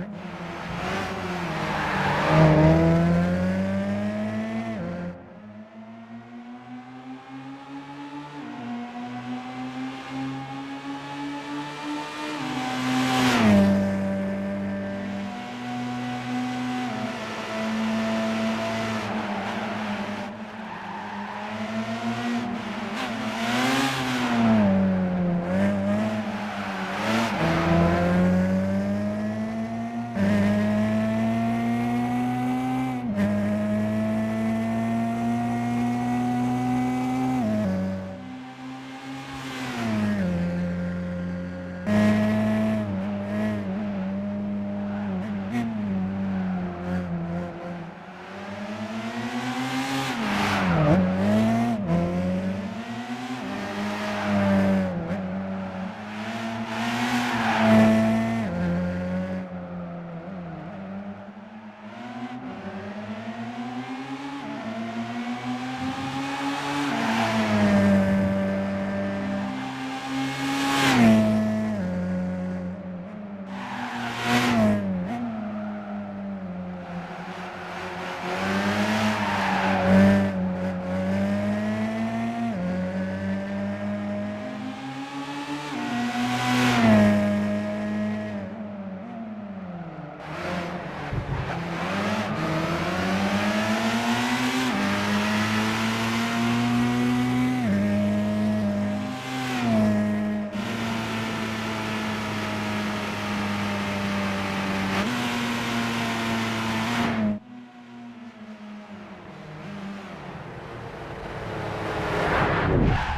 Yeah. Yeah.